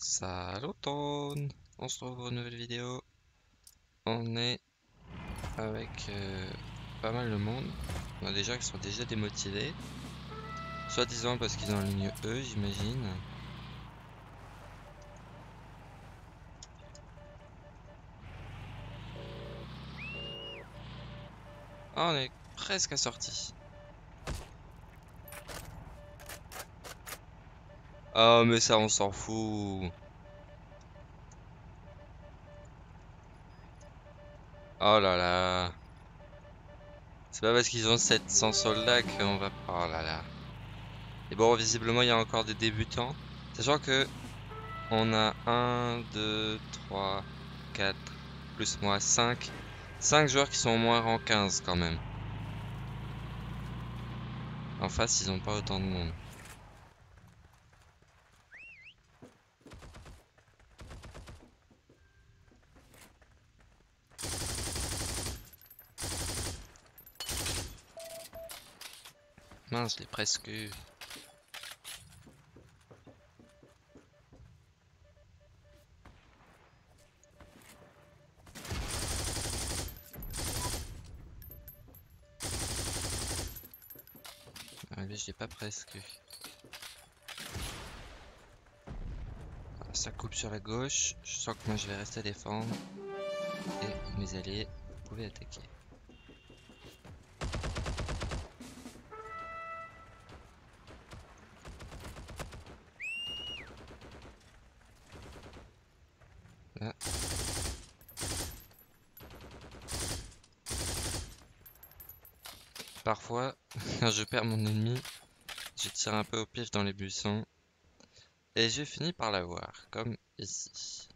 Salut Tone On se retrouve pour une nouvelle vidéo. On est avec euh, pas mal de monde. On a des gens qui sont déjà démotivés. Soit disant parce qu'ils ont en ligne E, j'imagine. Ah, on est presque à Oh, mais ça, on s'en fout. Oh là là. C'est pas parce qu'ils ont 700 soldats qu'on va... Oh là là. Et bon, visiblement, il y a encore des débutants. Sachant que on a 1, 2, 3, 4, plus moi, 5. 5 joueurs qui sont au moins rang 15 quand même. En face, ils ont pas autant de monde. Je l'ai presque eu. Ah, je l'ai pas presque. Ah, Ça coupe sur la gauche. Je sens que moi je vais rester à défendre. Et mes alliés, vous pouvez attaquer. Parfois, quand je perds mon ennemi, je tire un peu au pif dans les buissons. Et je finis par l'avoir, comme ici.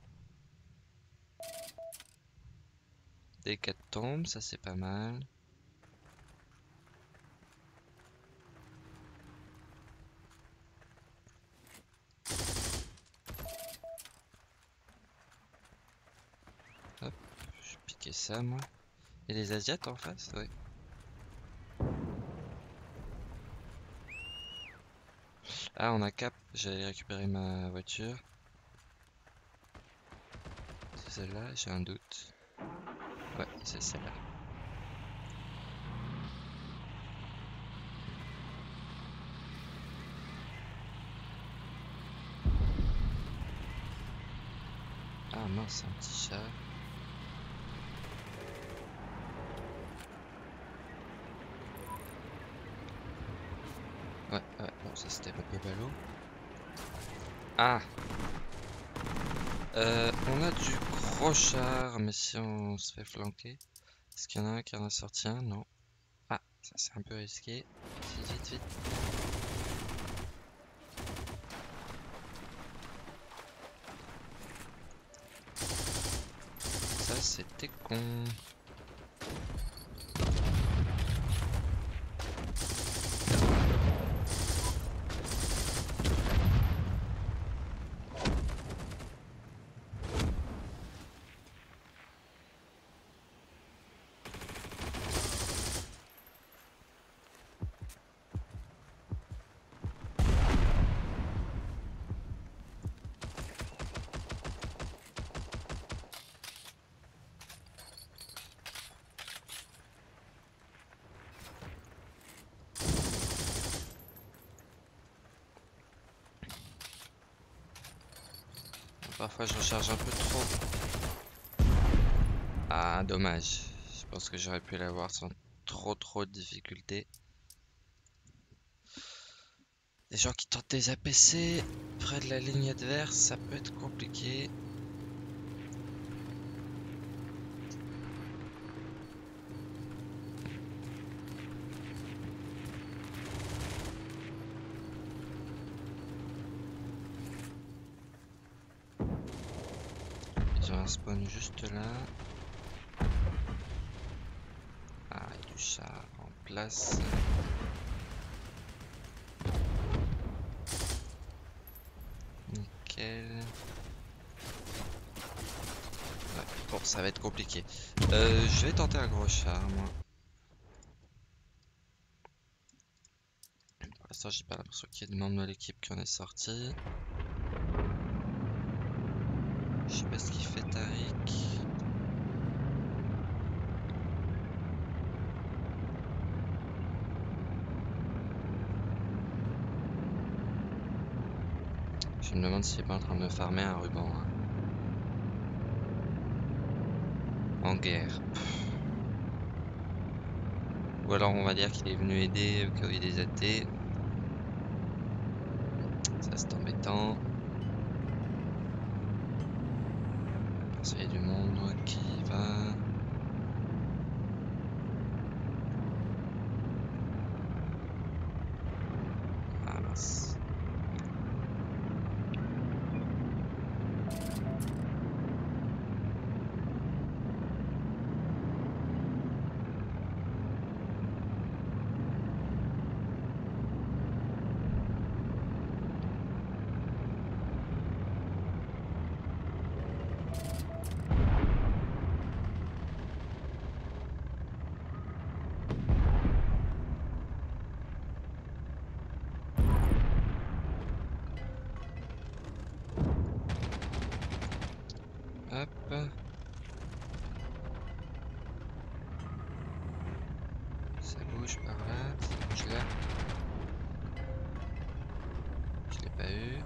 Des 4 tombes, ça c'est pas mal. Hop, je piquer ça moi. Et les Asiates en face, ouais. Ah, on a cap, j'allais récupérer ma voiture. C'est celle-là, j'ai un doute. Ouais, c'est celle-là. Ah mince, un petit chat. Ouais, ouais, bon, ça c'était un peu ballot. Ah euh, On a du gros char, mais si on se fait flanquer. Est-ce qu'il y en a un qui en a sorti un? Non. Ah, ça c'est un peu risqué. Vite, vite, vite. Ça c'était con. Parfois je recharge un peu trop. Ah, dommage. Je pense que j'aurais pu l'avoir sans trop trop de difficultés. Les gens qui tentent des APC près de la ligne adverse, ça peut être compliqué. Ils ont un spawn là. Ah, il y a du char en place. Nickel. Bon, ça va être compliqué. Euh, je vais tenter un gros char, moi. Pour l'instant, j'ai pas l'impression qu'il y ait de membres de l'équipe qui en est sorti. Je sais pas ce qu'il fait Tariq. Je me demande s'il est pas en train de me farmer un ruban. hein. En guerre. Ou alors on va dire qu'il est venu aider au cas où il a. Ça c'est embêtant. Qu'il y a du monde qui va. Ah mince. Hop. Ça bouge par là, ça bouge là. Je l'ai eu.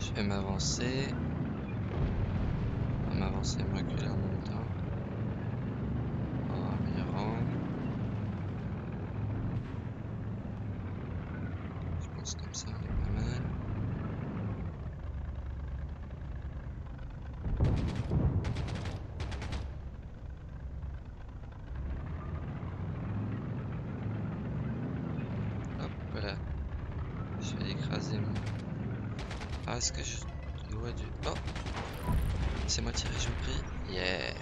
Je vais m'avancer. M'avancer, me reculer en même temps. En meilleur rang. Je pense comme ça, on est pas mal. Hop là. Je vais écraser mon... Ah, est-ce que je dois du... Oh C'est moi tiré, je prie. Yeah.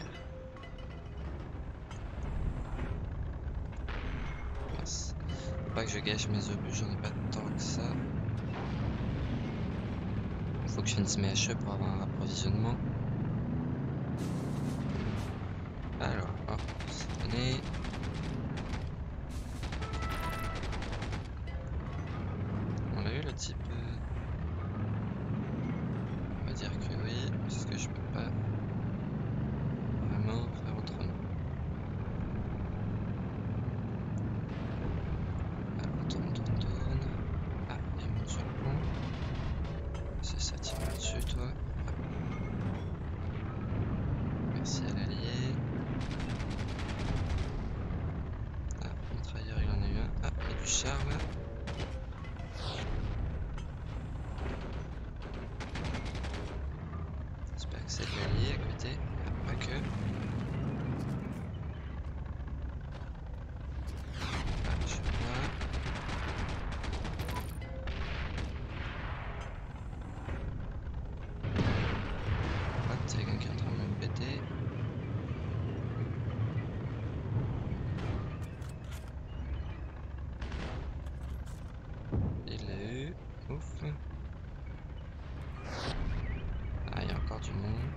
Faut pas que je gâche mes obus, j'en ai pas tant que ça. Faut que je finisse mes HE pour avoir un approvisionnement. Alors, oh, c'est donné. On l'a eu le type euh, On va dire que oui, parce que je peux pas vraiment faire autrement. Alors, on tourne, tourne, tourne. Ah, il monte sur le pont. C'est ça, tire là-dessus, toi. Hop. Merci à l'allié. Ah, mitrailleur, il en a eu un. Ah, il y a du char là. J'espère que c'est de l'allié à côté. Ah, pas que. Ah, je vois. Ah, c'est quelqu'un qui est en train de me péter. Il l'a eu. Ouf. Ah, il y a encore du monde.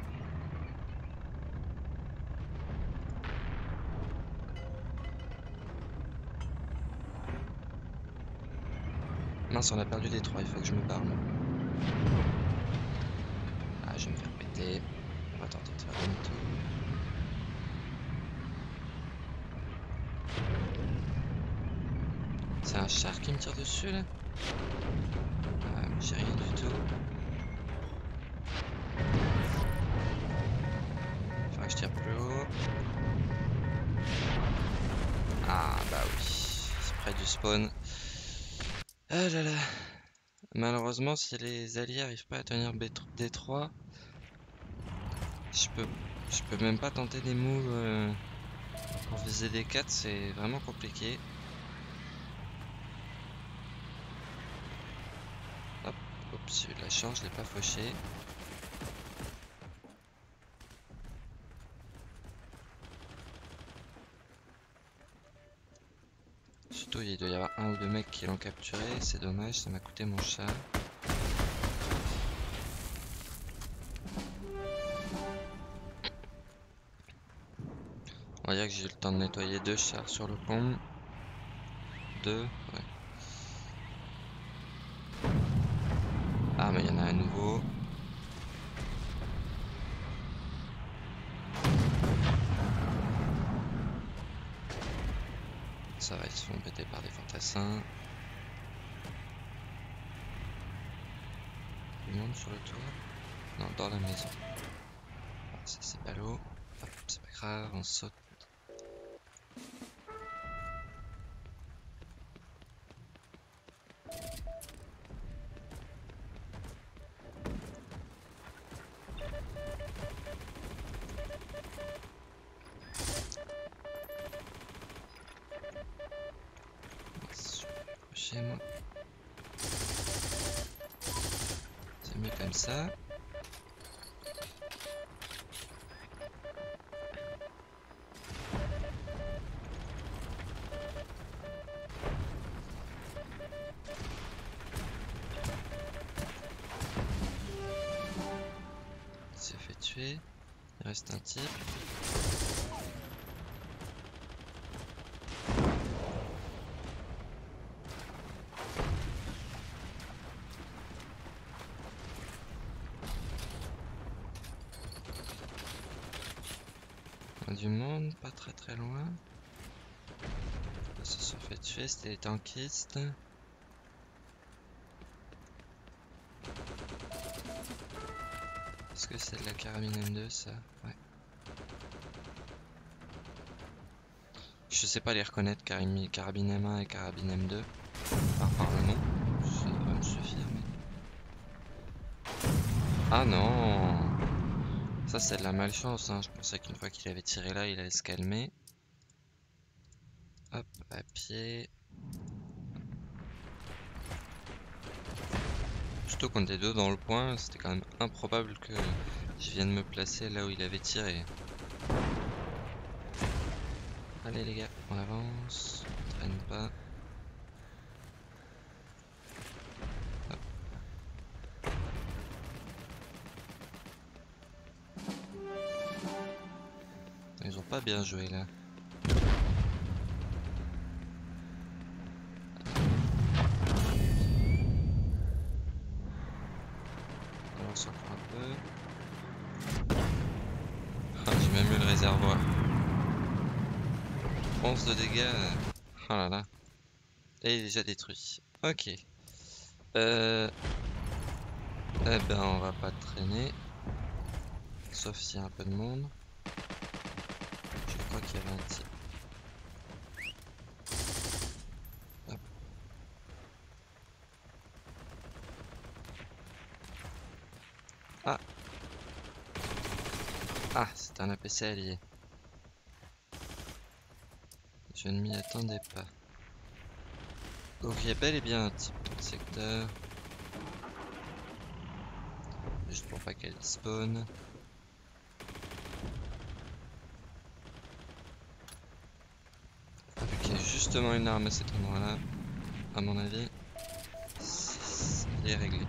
Mince, on a perdu les trois, il faut que je me barre. Ah, je vais me faire péter. On va tenter de faire demi-tour. C'est un char qui me tire dessus là mais j'ai rien du tout. Faudra que je tire plus haut. Ah bah oui, c'est près du spawn. Ah là là. Malheureusement, si les alliés arrivent pas à tenir B3 D3, je peux, je peux même pas tenter des moves euh, pour viser des 4, c'est vraiment compliqué. Hop, oups, la chance, je l'ai pas fauché. Il doit y avoir un ou deux mecs qui l'ont capturé, c'est dommage, ça m'a coûté mon chat. On va dire que j'ai eu le temps de nettoyer deux chars sur le pont. Deux, ouais. Ah, mais il y en a un nouveau. Ça va, ils se font par des fantassins. Du monde sur le toit Non, dans la maison. Ah, c'est ballot. C'est pas grave, on saute. C'est mieux comme ça. Il s'est fait tuer. Il reste un type. Du monde, pas très très loin. Ils se sont fait tuer, c'était les tankistes. Est-ce que c'est de la carabine M2 ça? Ouais. Je sais pas les reconnaître carabine, carabine M1 et carabine M2. Par, par le nom. Ça devrait me suffire mais... Ah non Ça c'est de la malchance, hein. je pensais qu'une fois qu'il avait tiré là, il allait se calmer. Hop, à pied. Surtout qu'on était deux dans le point, c'était quand même improbable que je vienne me placer là où il avait tiré. Allez les gars, on avance, on traîne pas. Pas bien joué là. Un peu. Ah, j'ai même eu le réservoir. 11 de dégâts. Oh. Et déjà détruit. Ok. Euh... Eh ben, on va pas traîner. Sauf s'il y a un peu de monde. Ah Ah, c'est un APC allié. Je ne m'y attendais pas. Donc il y a bel et bien un type le secteur. Juste pour pas qu'elle spawn. Vu qu'il y a justement une arme à cet endroit-là, à mon avis, c'est réglé.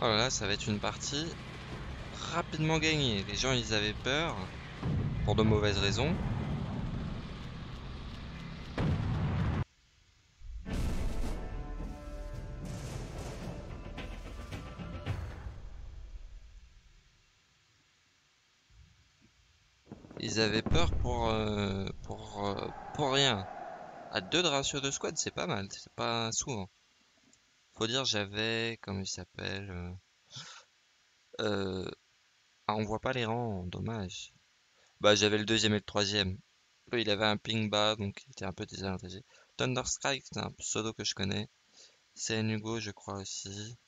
Oh là là, ça va être une partie rapidement gagnée. Les gens, ils avaient peur pour de mauvaises raisons. Ils avaient peur pour, euh, pour, euh, pour rien. À 2 de ratio de squad, c'est pas mal, c'est pas souvent. Faut dire, j'avais, comment il s'appelle euh, Ah, on voit pas les rangs, dommage. Bah, j'avais le deuxième et le troisième. Il avait un ping bas, donc il était un peu désavantagé. Thunderstrike, c'est un pseudo que je connais. C'est Hugo, je crois aussi.